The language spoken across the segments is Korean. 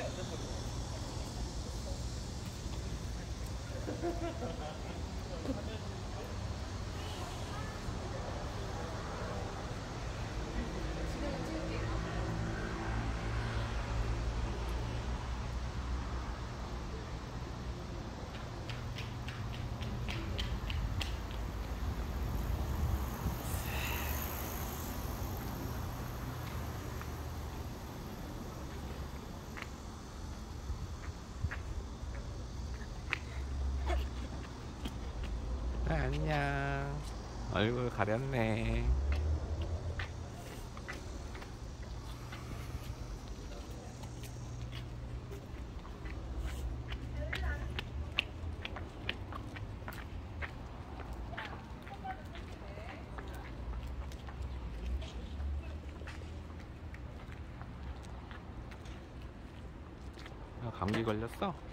Yeah, 안녕. 얼굴 가렸네. 아, 감기 걸렸어? 어?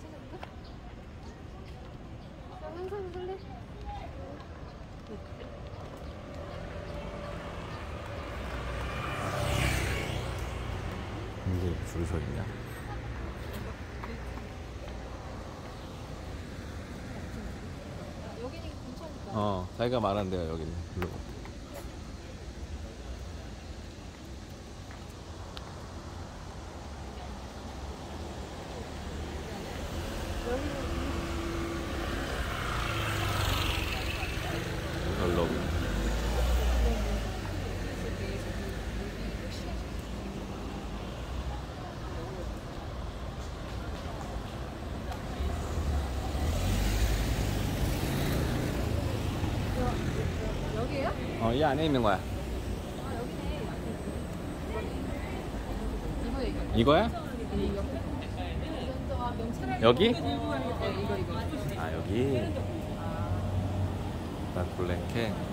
찾아볼까? 그럼 한수 살래? 이게 줄서 있냐? 여기는? 어, 자기가 말한 데가 여기네. 일로. 여기에요? 어, 이 안에 있는 거야. 이거야? 이거. 여기? 아, 여기. 난 블랭켓.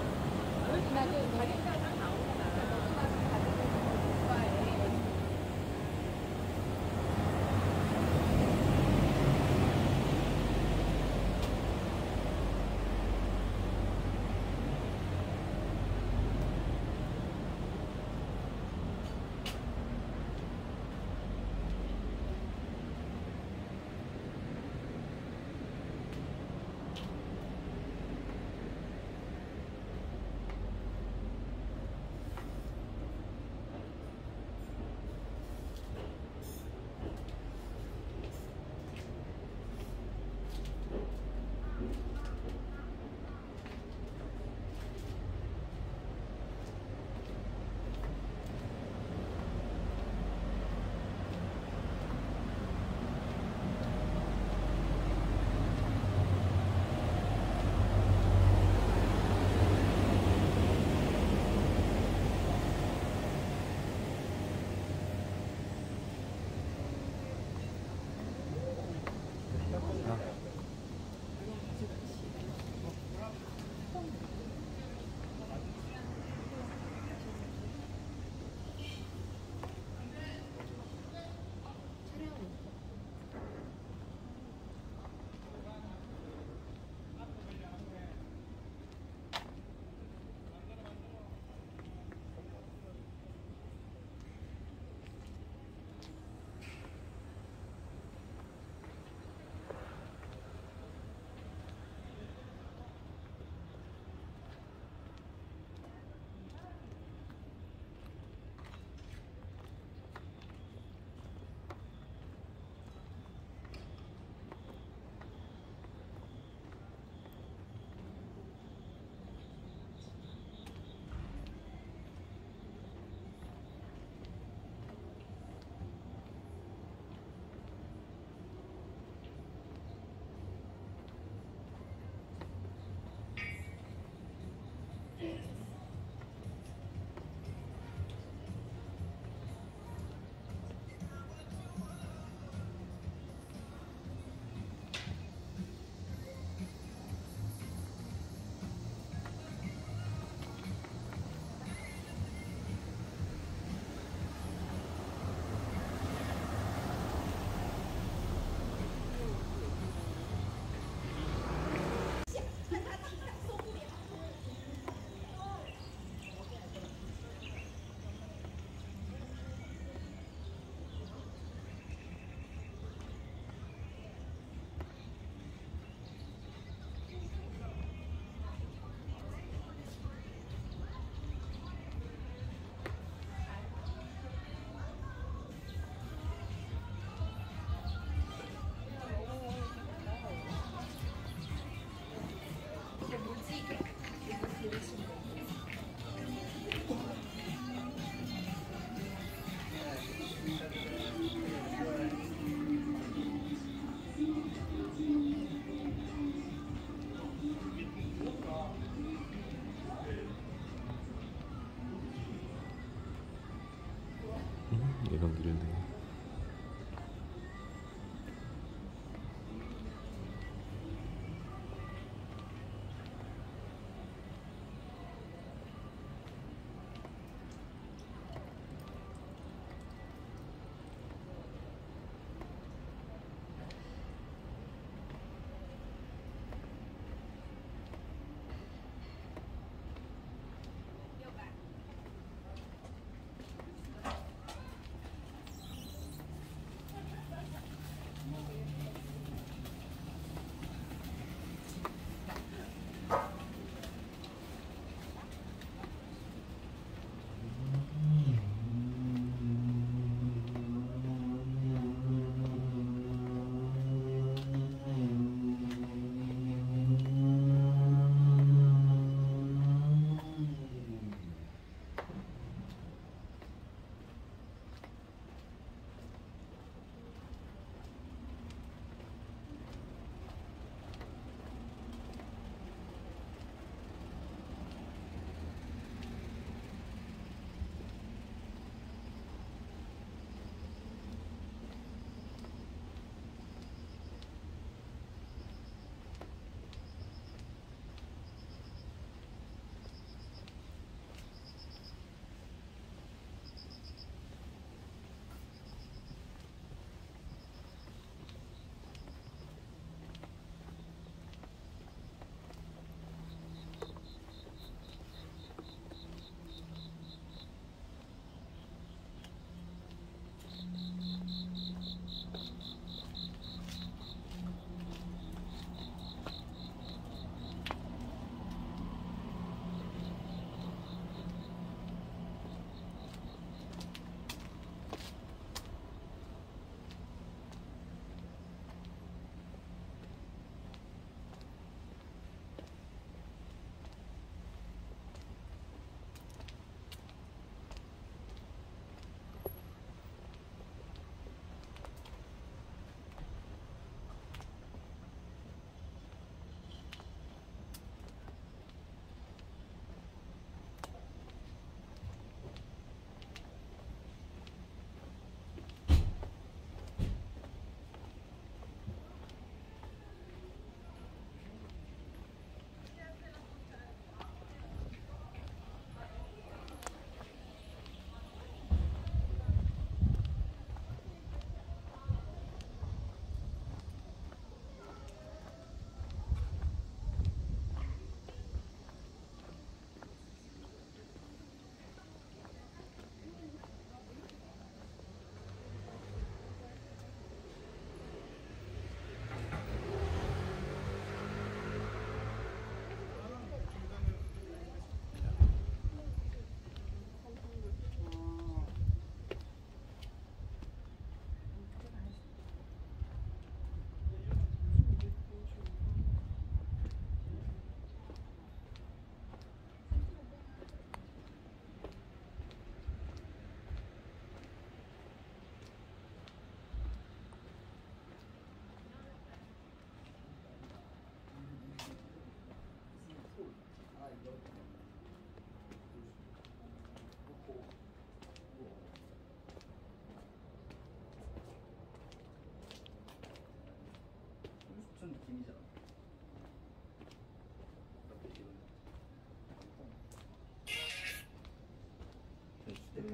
building.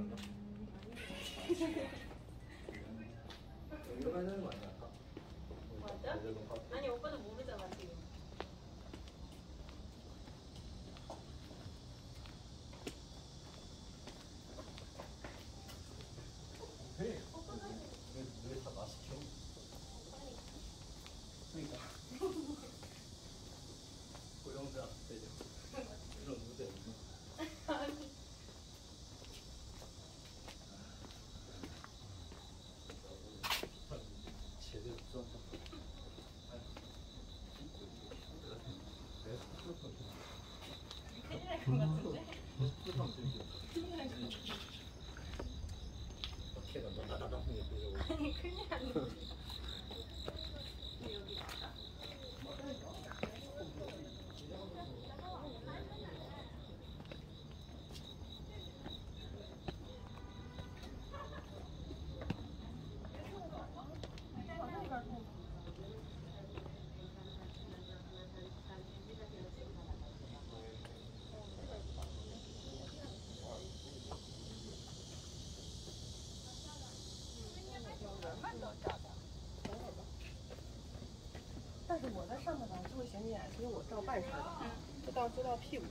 かな。 큰일났 네. 会显眼，所以我照半身的，嗯，到就到屁股。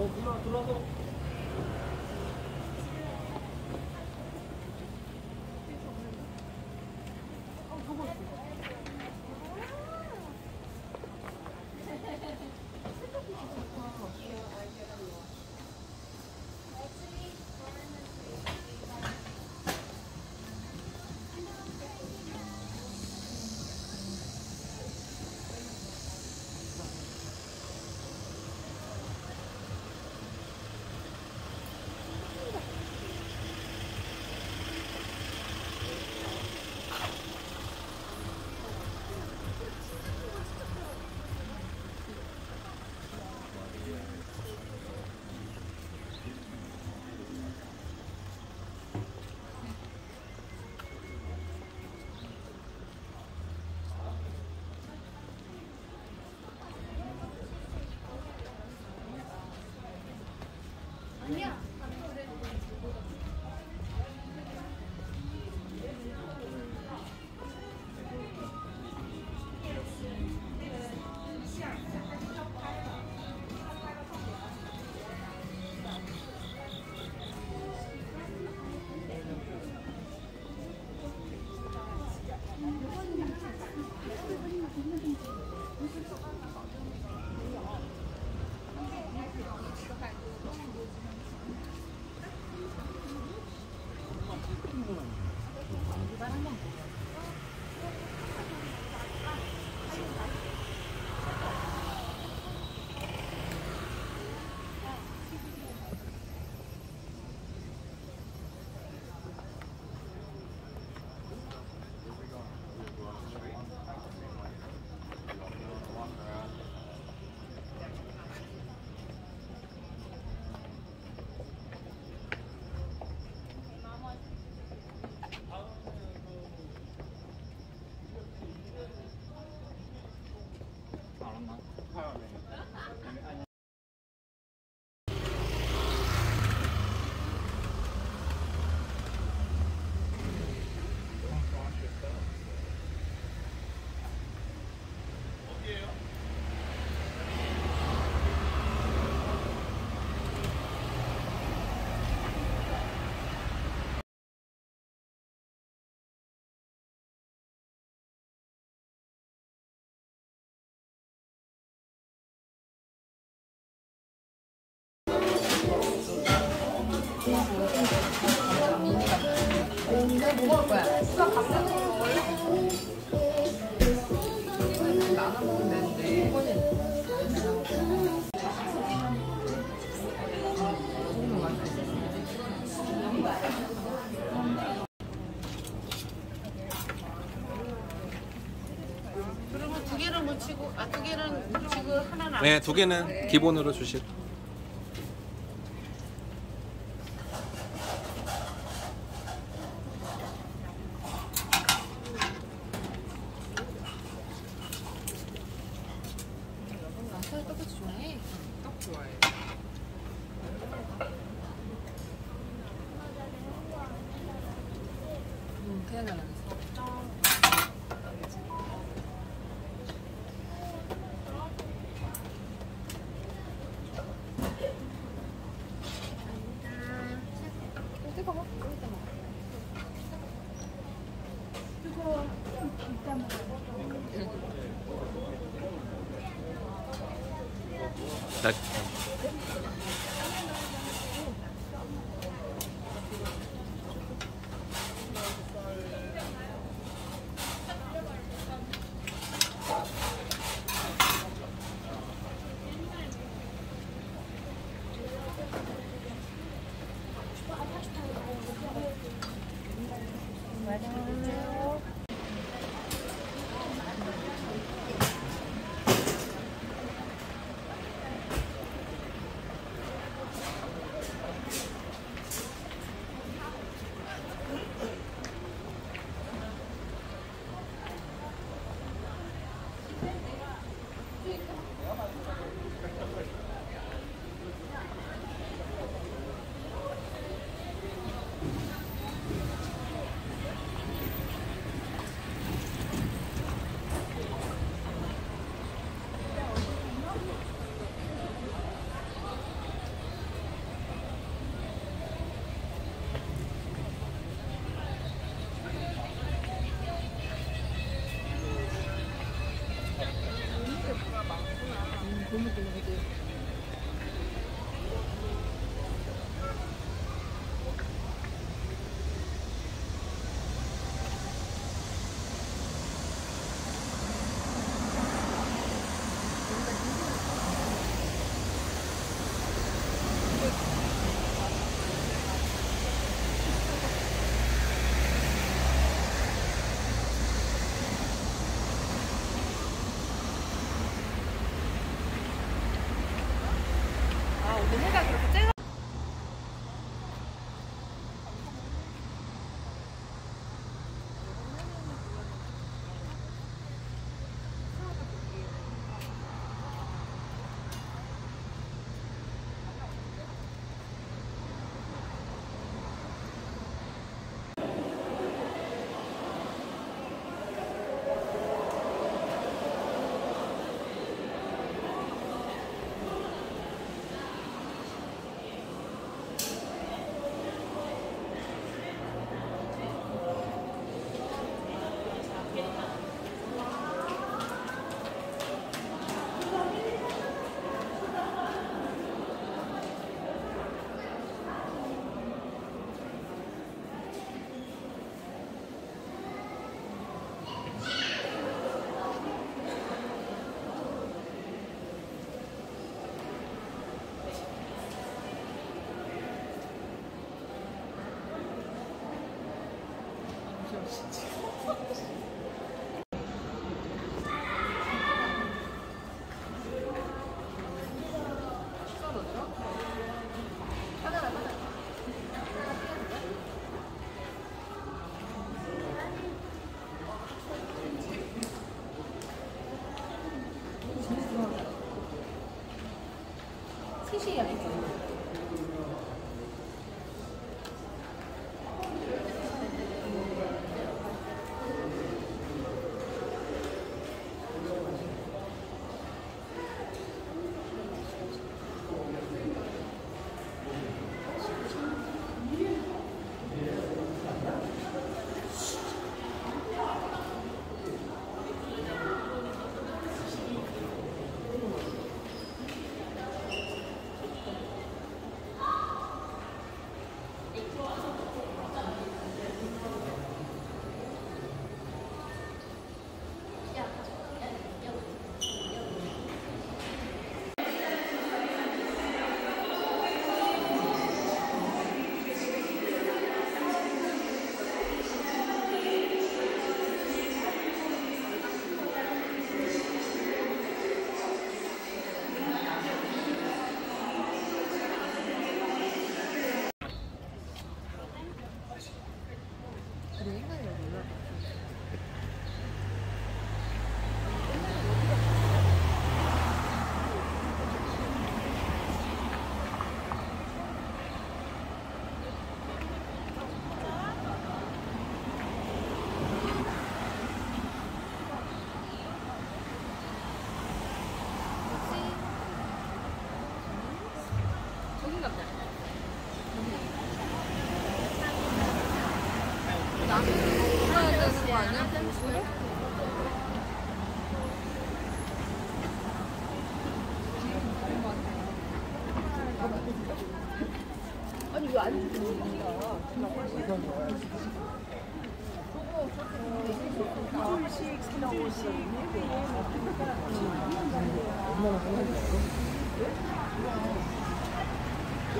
뭐 들어 들어서 그러면 두 개를 묻히고 아두 개는 묻히고 하나는 안 네, 두 개는 기본으로 주시고.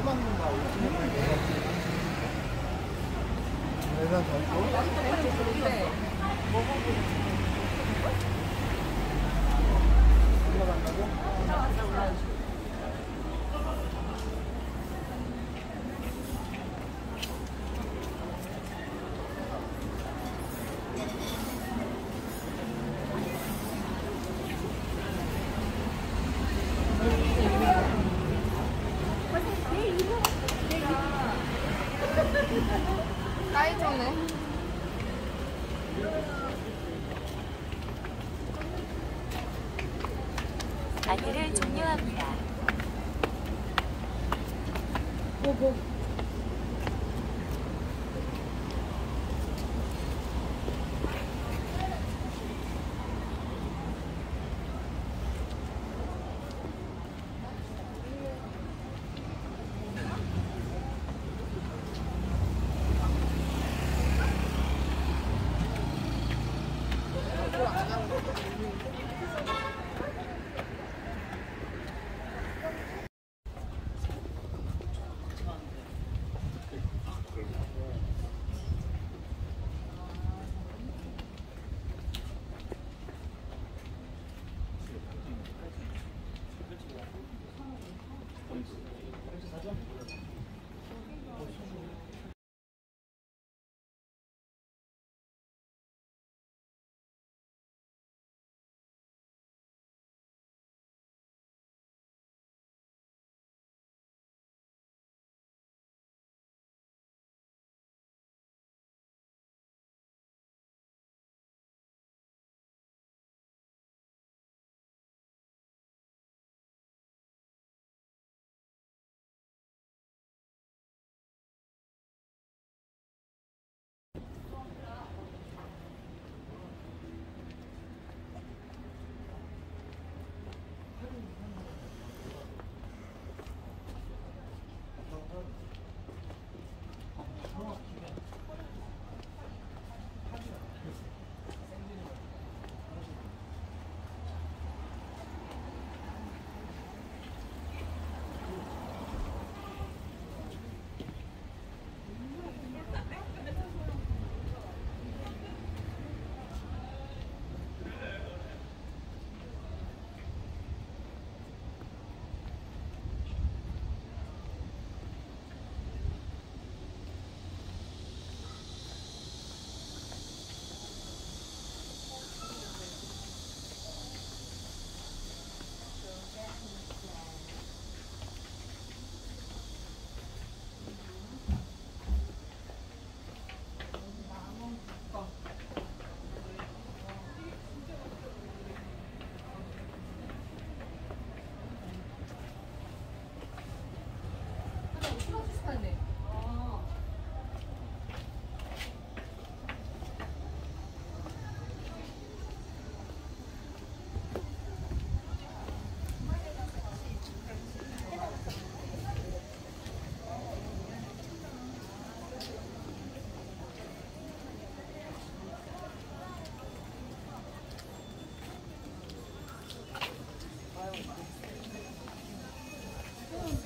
까이저네.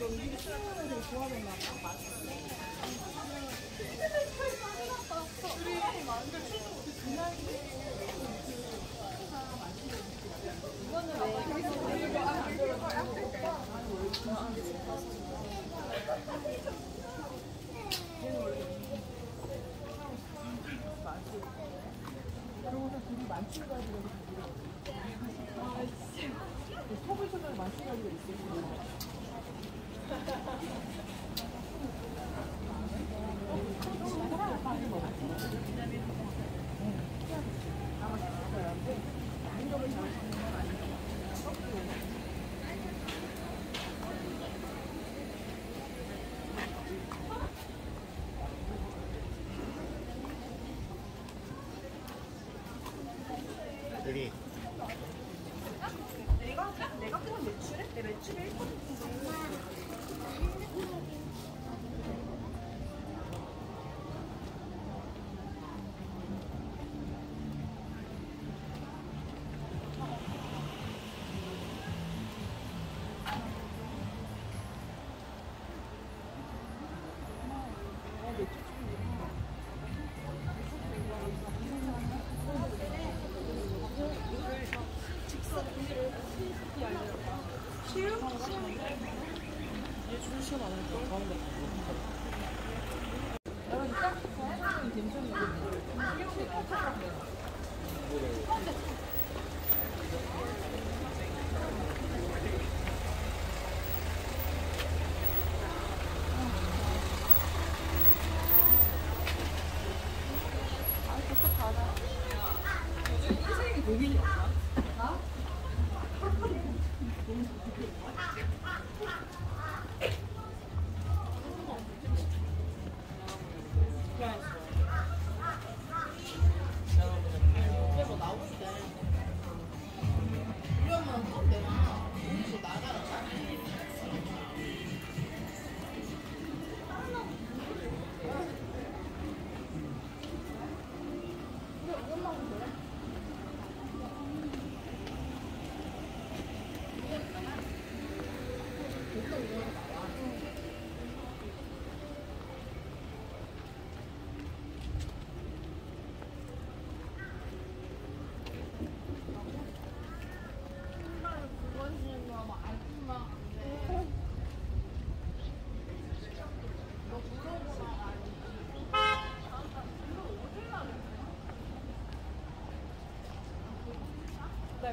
너 이게 시원한 걸 좋아하는 거야? 대리. 내가 내가 그냥 매출에 내 매출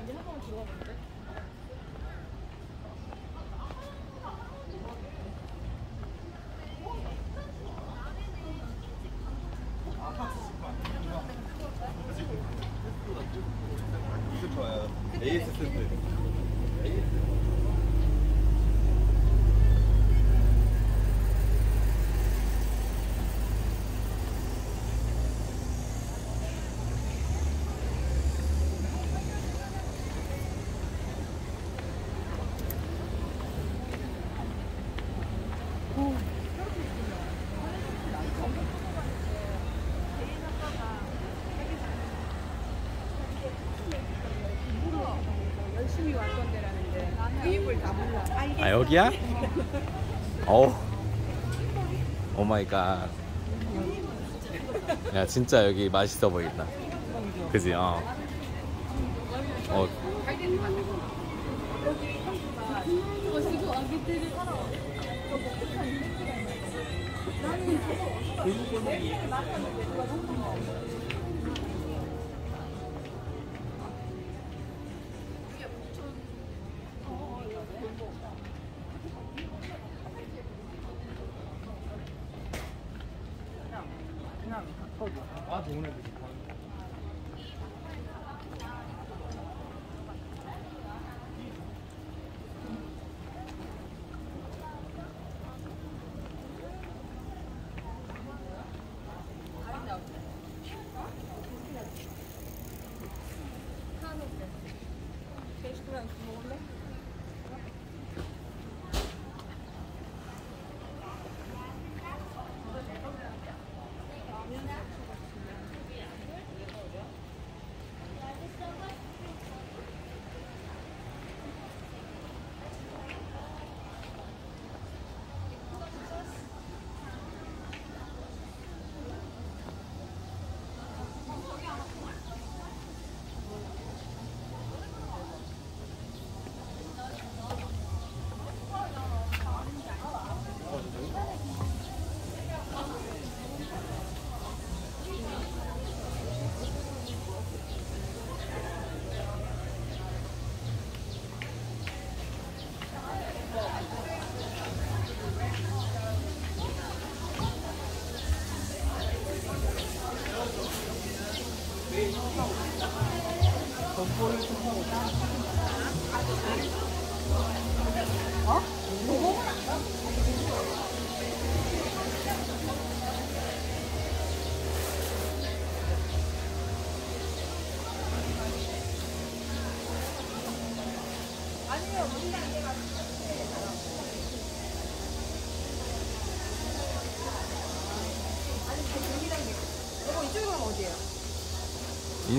이 1%인데 좋아요. AS 세트. 열심히 갈 건데라는데 이입을 다 몰라. 아 이게 아 여기야? 어우 오 마이 갓. 야 진짜 여기 맛있어 보인다. 그지? 어. 어.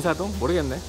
인사동? 모르겠네.